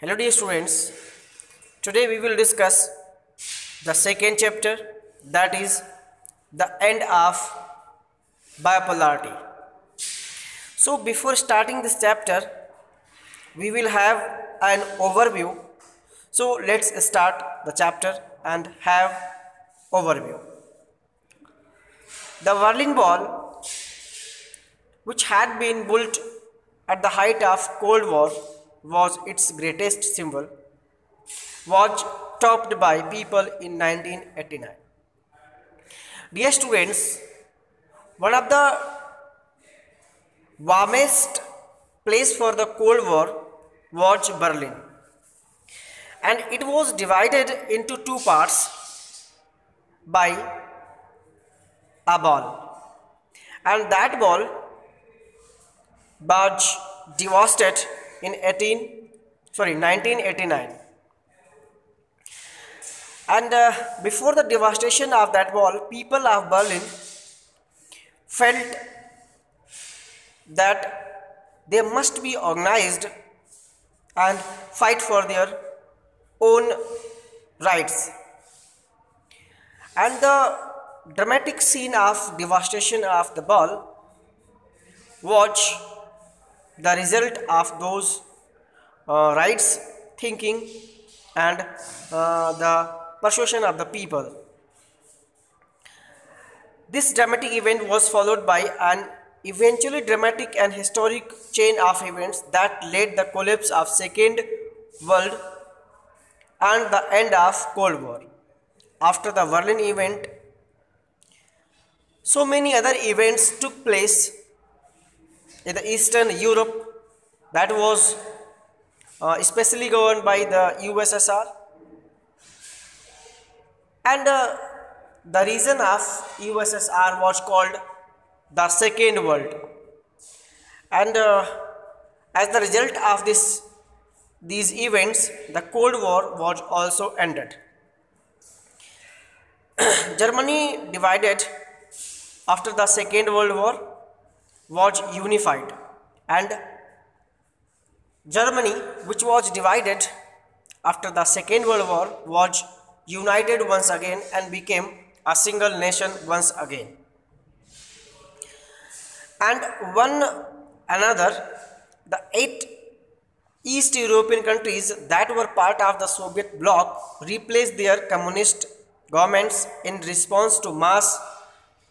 Hello dear students, today we will discuss the second chapter that is the end of bipolarity. So before starting this chapter, we will have an overview. So let's start the chapter and have overview. The Berlin Wall, which had been built at the height of Cold War, was its greatest symbol, was topped by people in 1989. Dear students, one of the warmest place for the Cold War was Berlin, and it was divided into two parts by a ball, and that ball was devastated in 18 sorry 1989 and uh, before the devastation of that wall people of berlin felt that they must be organized and fight for their own rights. And the dramatic scene of devastation of the ball was the result of those uh, rights thinking and uh, the persuasion of the people. This dramatic event was followed by an eventually dramatic and historic chain of events that led the collapse of Second World and the end of Cold War. After the Berlin event, so many other events took place in the Eastern Europe that was uh, especially governed by the USSR and uh, the region of USSR was called the Second World. And uh, as the result of this these events the Cold War was also ended. Germany divided after the Second World War was unified and Germany which was divided after the Second World War was united once again and became a single nation once again. And one another the eight East European countries that were part of the Soviet bloc replaced their communist governments in response to mass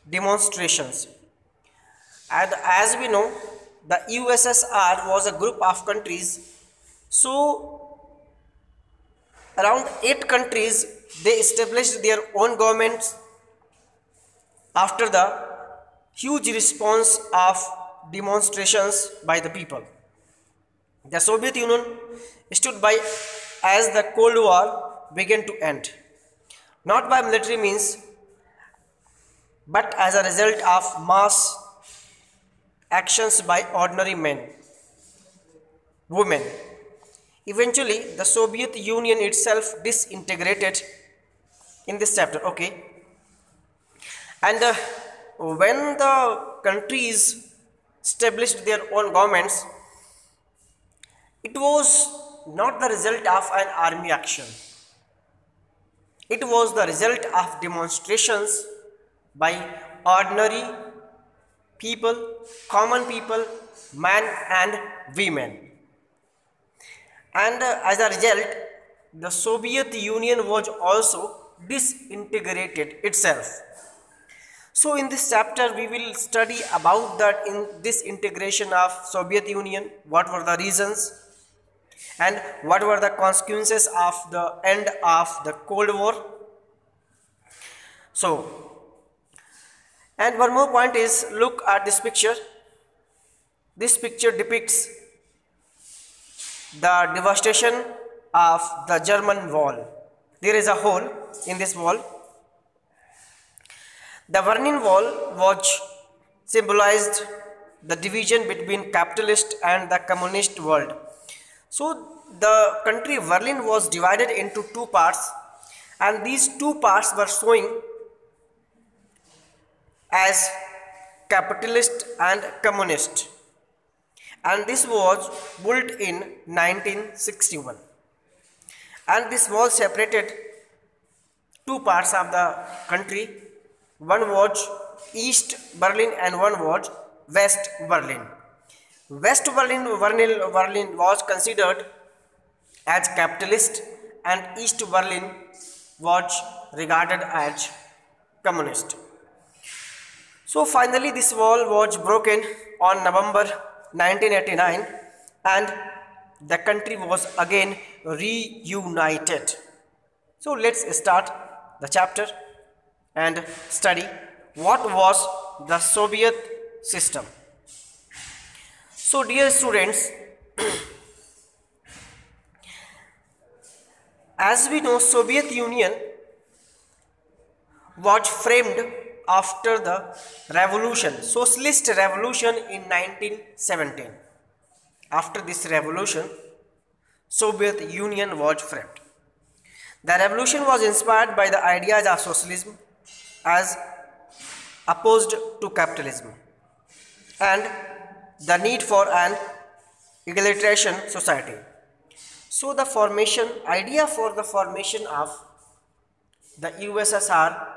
demonstrations. And as we know, the USSR was a group of countries. So, around eight countries they established their own governments after the huge response of demonstrations by the people. The Soviet Union stood by as the Cold War began to end, not by military means, but as a result of mass actions by ordinary men, women. Eventually, the Soviet Union itself disintegrated in this chapter. Okay, and uh, when the countries established their own governments, it was not the result of an army action. It was the result of demonstrations by ordinary people, common people, men and women. And uh, as a result, the Soviet Union was also disintegrated itself. So in this chapter, we will study about that in this integration of Soviet Union, what were the reasons and what were the consequences of the end of the Cold War. So and one more point is look at this picture. This picture depicts the devastation of the German wall. There is a hole in this wall. The Berlin Wall was symbolized the division between capitalist and the communist world. So the country Berlin was divided into two parts and these two parts were showing as capitalist and communist. And this was built in 1961 and this wall separated two parts of the country. One was east berlin and one was west berlin. West berlin berlin, berlin was considered as capitalist and east berlin was regarded as communist so finally this wall was broken on november 1989 and the country was again reunited. So let's start the chapter and study what was the Soviet system. So dear students, as we know Soviet Union was framed after the revolution, socialist revolution in 1917. After this revolution, Soviet Union was framed. The revolution was inspired by the ideas of socialism as opposed to capitalism and the need for an egalitarian society. So the formation, idea for the formation of the USSR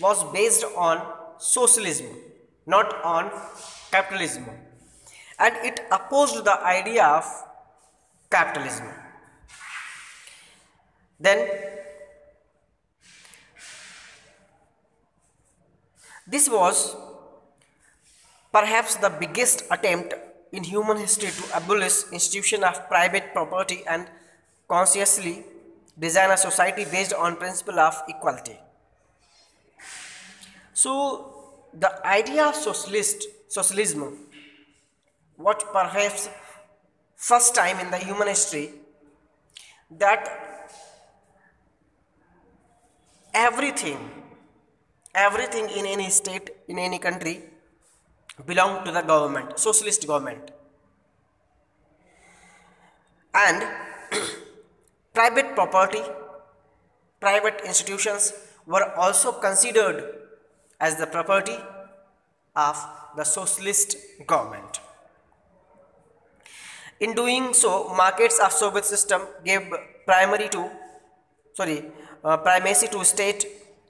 was based on socialism, not on capitalism. And it opposed the idea of capitalism. Then this was perhaps the biggest attempt in human history to abolish institution of private property and consciously design a society based on principle of equality. So the idea of socialist socialism what perhaps first time in the human history that everything everything in any state in any country belong to the government socialist government. And private property private institutions were also considered as the property of the socialist government. In doing so, markets of Soviet system gave primary to sorry uh, primacy to state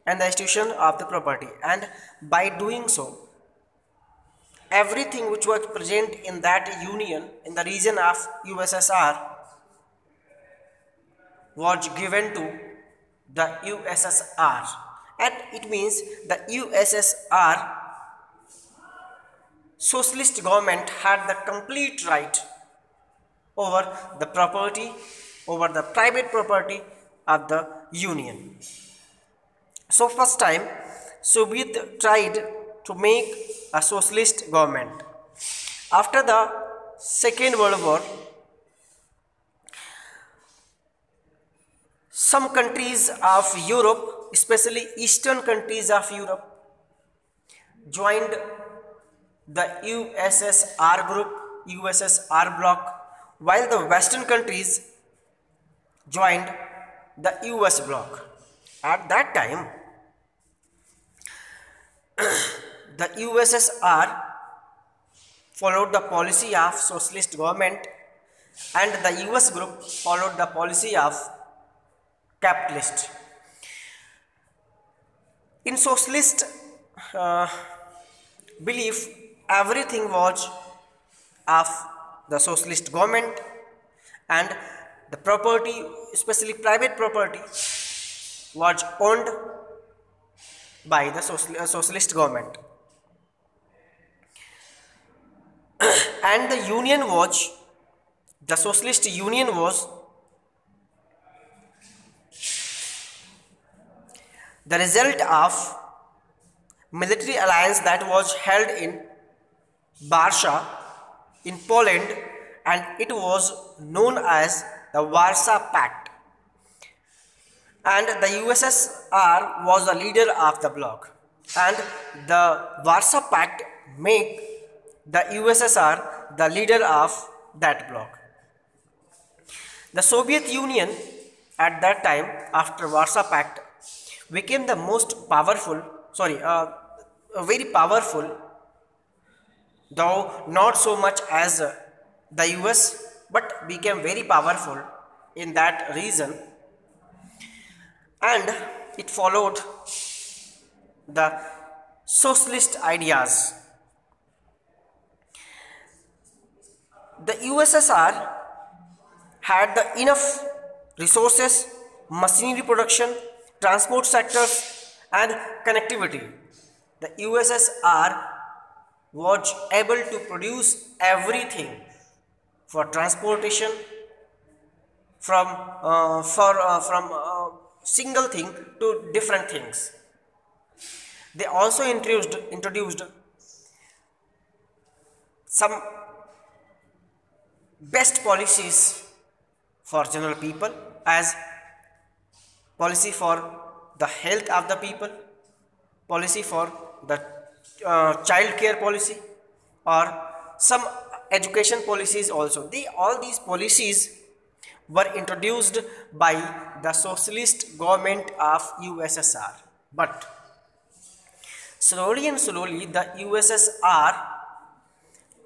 and the institution of the property. And by doing so everything which was present in that union in the region of USSR was given to the USSR and it means the USSR socialist government had the complete right over the property, over the private property of the Union. So first time Soviet tried to make a socialist government. After the Second World War, some countries of Europe, especially eastern countries of Europe, joined the USSR group, USSR bloc while the western countries joined the US bloc. At that time, the USSR followed the policy of socialist government and the US group followed the policy of capitalist. In socialist uh, belief, everything was of the socialist government and the property especially private property was owned by the social, uh, socialist government. And the union was the socialist union was the result of military alliance that was held in Warsaw in Poland and it was known as the Warsaw Pact. And the USSR was the leader of the bloc and the Warsaw Pact made the USSR the leader of that bloc. The Soviet Union at that time after Warsaw Pact became the most powerful sorry uh, very powerful though not so much as uh, the US but became very powerful in that region and it followed the socialist ideas. The USSR had the enough resources, machinery production, transport sectors and connectivity. The USSR was able to produce everything for transportation from uh, for uh, from uh, single thing to different things they also introduced introduced some best policies for general people as policy for the health of the people. Policy for the uh, child care policy. Or some education policies also. They all these policies were introduced by the socialist government of USSR but slowly and slowly the USSR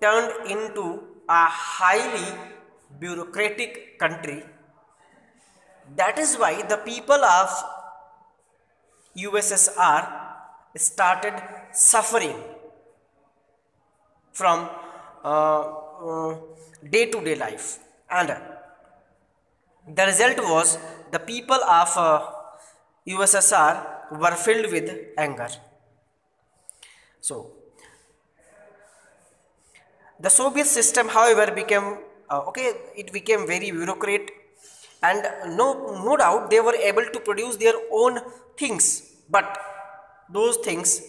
turned into a highly bureaucratic country that is why the people of USSR started suffering from day to day life and the result was the people of uh, USSR were filled with anger. So, the Soviet system, however, became uh, okay. It became very bureaucrat, and no, no doubt they were able to produce their own things, but those things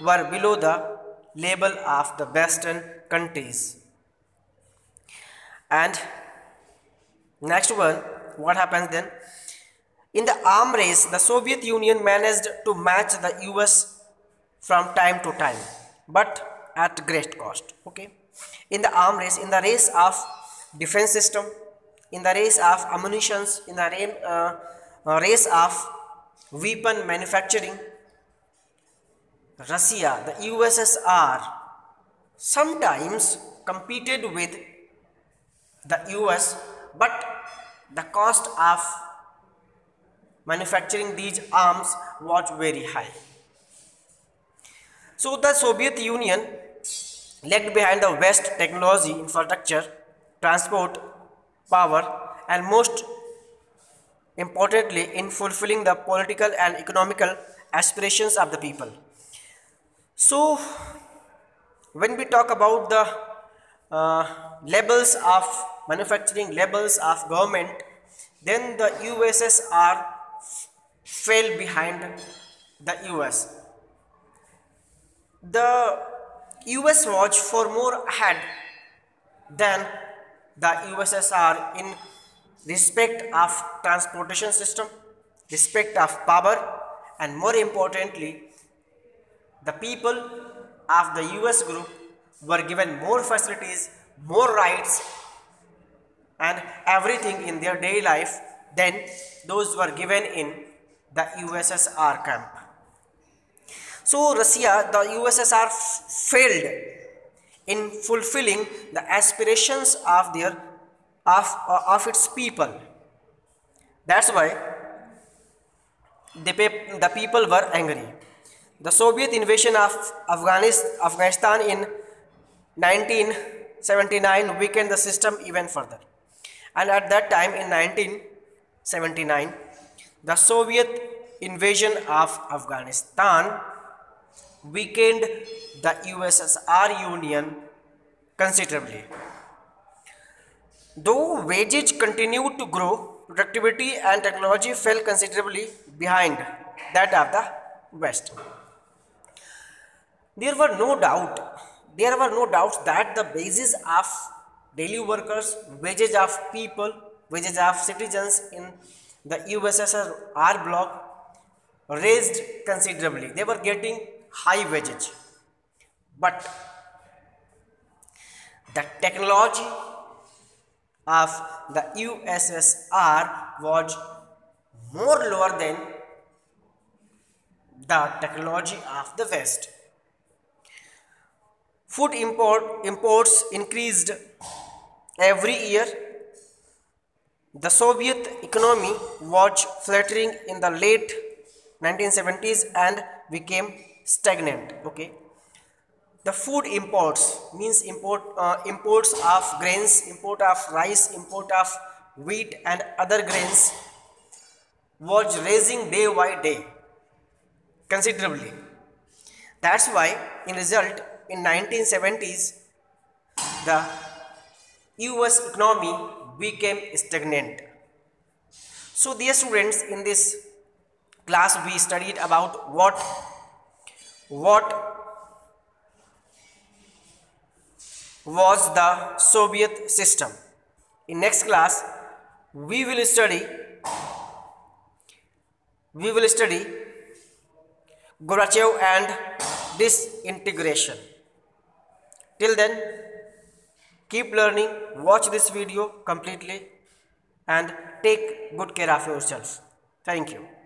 were below the level of the Western countries. And next one, what happens then? In the arm race, the Soviet Union managed to match the US from time to time but at great cost okay in the arm race in the race of defense system in the race of ammunitions in the uh, uh, race of weapon manufacturing. Russia the ussr sometimes competed with the us but the cost of manufacturing these arms was very high. So the Soviet Union lagged behind the West technology, infrastructure, transport, power and most importantly in fulfilling the political and economical aspirations of the people. So when we talk about the uh, levels of manufacturing, levels of government, then the USSR fell behind the US the US was for more ahead than the USSR in respect of transportation system, respect of power and more importantly the people of the US group were given more facilities, more rights and everything in their daily life than those were given in the USSR camp. So Russia, the USSR failed in fulfilling the aspirations of their of, uh, of its people. That's why the, the people were angry. The Soviet invasion of Afghanistan in 1979 weakened the system even further. And at that time in 1979, the Soviet invasion of Afghanistan weakened the USSR Union considerably. Though wages continued to grow, productivity and technology fell considerably behind that of the West. There were no doubt, there were no doubts that the wages of daily workers, wages of people, wages of citizens in the USSR R bloc, raised considerably. They were getting high wages but the technology of the USSR was more lower than the technology of the West. Food import imports increased every year. The Soviet economy was fluttering in the late 1970s and became stagnant. Okay. The food imports means import uh, imports of grains, import of rice, import of wheat and other grains was raising day by day considerably. That's why in result in 1970s the US economy became stagnant. So dear students in this class we studied about what what was the Soviet system. In next class we will study we will study Gorbachev and disintegration. Till then, keep learning, watch this video completely and take good care of yourself. Thank you.